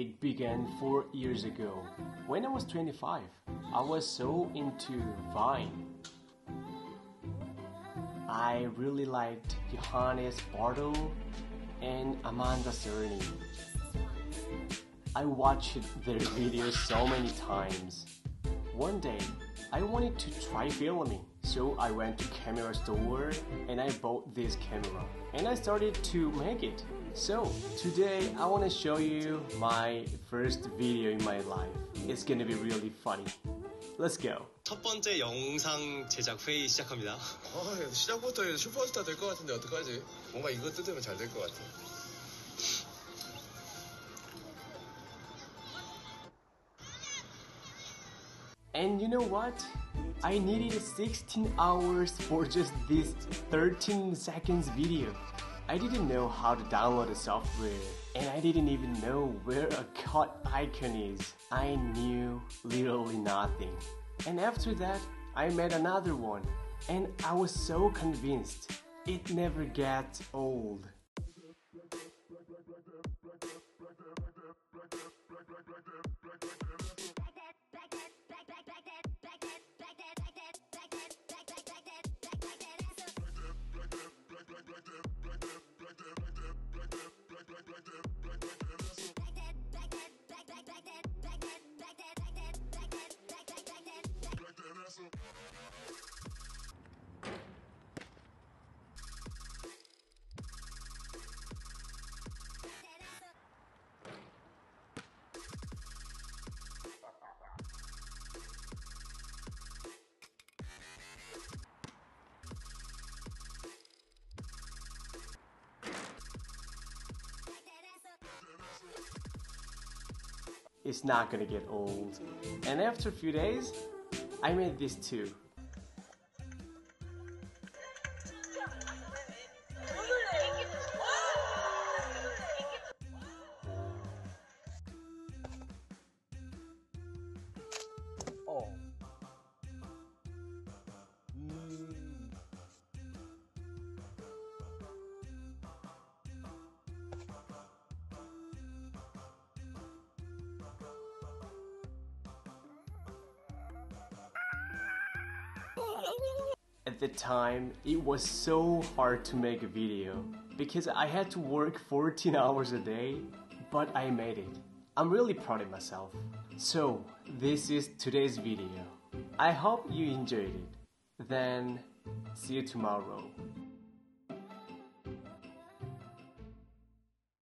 It began four years ago. When I was 25, I was so into Vine. I really liked Johannes Bartl and Amanda Cerny. I watched their videos so many times. One day, I wanted to try filming, so I went to camera store and I bought this camera and I started to make it. So today I want to show you my first video in my life. It's gonna be really funny. Let's go. 첫 번째 영상 제작 회의 시작합니다. 아, 시작부터 슈퍼스타 될 것 같은데 어떡하지? 뭔가 이거 뜯으면 잘 될 것 같아. And you know what? I needed 16 hours for just this 13 seconds video. I didn't know how to download the software and I didn't even know where a cut icon is. I knew literally nothing. And after that, I made another one and I was so convinced it never gets old. It's not gonna get old. And after a few days, I made this too. At the time, it was so hard to make a video because I had to work 14 hours a day, but I made it. I'm really proud of myself. So, this is today's video. I hope you enjoyed it. Then, see you tomorrow.